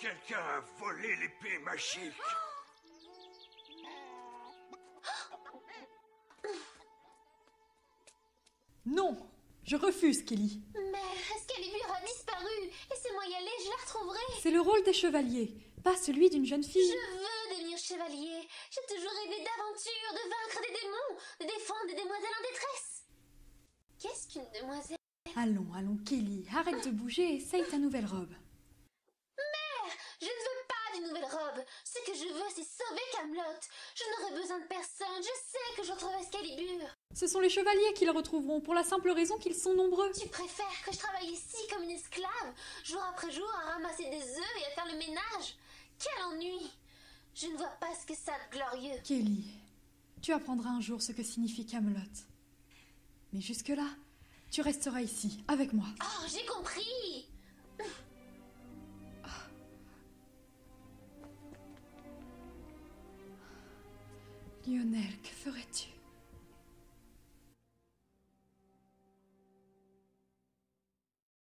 Quelqu'un a volé l'épée magique. Non Je refuse, Kelly. Mais Excalibur a disparu? Laissez-moi y aller, je la retrouverai. C'est le rôle des chevaliers, pas celui d'une jeune fille. Je veux devenir chevalier. J'ai toujours rêvé d'aventure, de vaincre des démons, de défendre des demoiselles en détresse. Qu'est-ce qu'une demoiselle? Allons, allons, Kelly, arrête de bouger et essaye ta nouvelle robe. Je ne veux pas d'une nouvelle robe. Ce que je veux, c'est sauver Camelot. Je n'aurai besoin de personne. Je sais que je retrouverai Excalibur. Ce sont les chevaliers qui le retrouveront, pour la simple raison qu'ils sont nombreux. Tu préfères que je travaille ici comme une esclave, jour après jour, à ramasser des œufs et à faire le ménage? Quel ennui Je ne vois pas ce que ça de glorieux. Kelly, tu apprendras un jour ce que signifie Camelot. Mais jusque-là, tu resteras ici, avec moi. Oh, j'ai compris Lionel, que ferais-tu